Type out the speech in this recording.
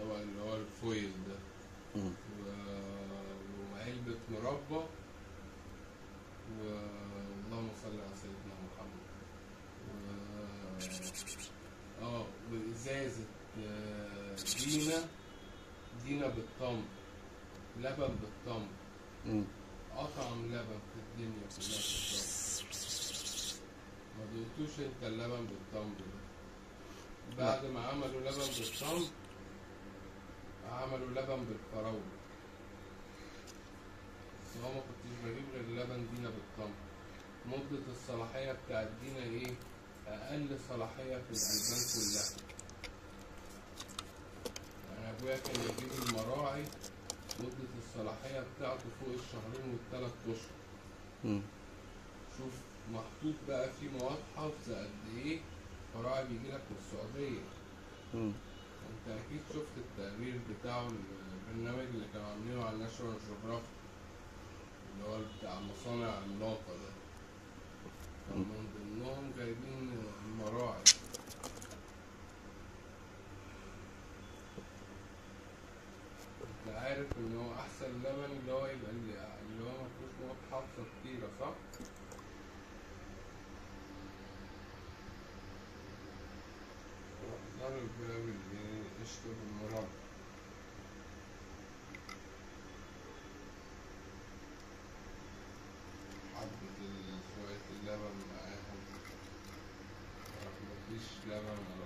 طبعا اللي هو الفويل ده. مم. و- وعلبة مربى. واللهم صل على سيدنا محمد. و... آه وإزازة آه، دينا. دينا بالتمر لبن بالتمر مم. أطعم لبن في الدنيا كلها ما دوقتوش أنت اللبن بالتمر ده. بعد ما عملوا لبن بالتمر عملوا لبن بالفراولة بس هو ما كنتش بجيب غير اللبن دينا بالتمر مدة الصلاحية بتاعت دينا إيه؟ أقل صلاحية في الألبان كلها يعني أبويا كان يجيب المراعي مدة الصلاحية بتاعته فوق الشهرين والتلات أشهر. شوف محطوط بقى فيه مواد حافظة قد إيه المراعي بيجيلك من السعودية. انت أكيد شفت التقرير بتاعه البرنامج اللي كانوا عاملينه على National Geographic اللي هو بتاع المصانع العملاقة ده كان من ضمنهم جايبين المراعي انت عارف ان هو احسن لبن اللي هو يبقى اللي, هو مفيهوش مواد حافظة كتيرة صح؟ تشبه المراد حبة شوية اللبن معاهم مفيش لبن